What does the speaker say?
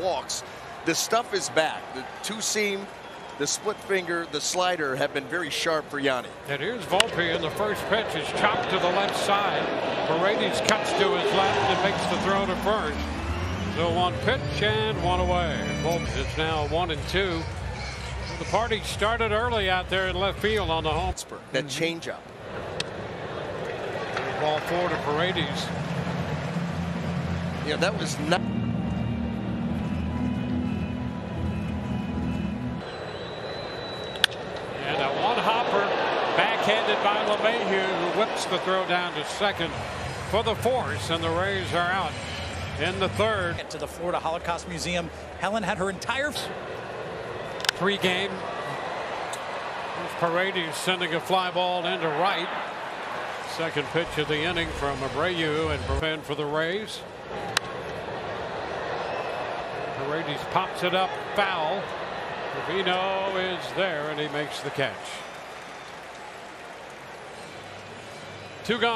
walks. The stuff is back. The two seam, the split finger, the slider have been very sharp for Yanni. And here's Volpe, and the first pitch is chopped to the left side. Paredes cuts to his left and makes the throw to first. So one pitch and one away. Volpe is now one and two. The party started early out there in left field on the home. That mm-hmm. changeup. Ball four to Paredes. Yeah, that was not. Backhanded by LeMahieu who whips the throw down to second for the force and the Rays are out in the third. To the Florida Holocaust Museum. Helen had her entire three game. Paredes sending a fly ball into right. Second pitch of the inning from Abreu and Berman for the Rays. Paredes pops it up foul. Trevino is there and he makes the catch. Two gone.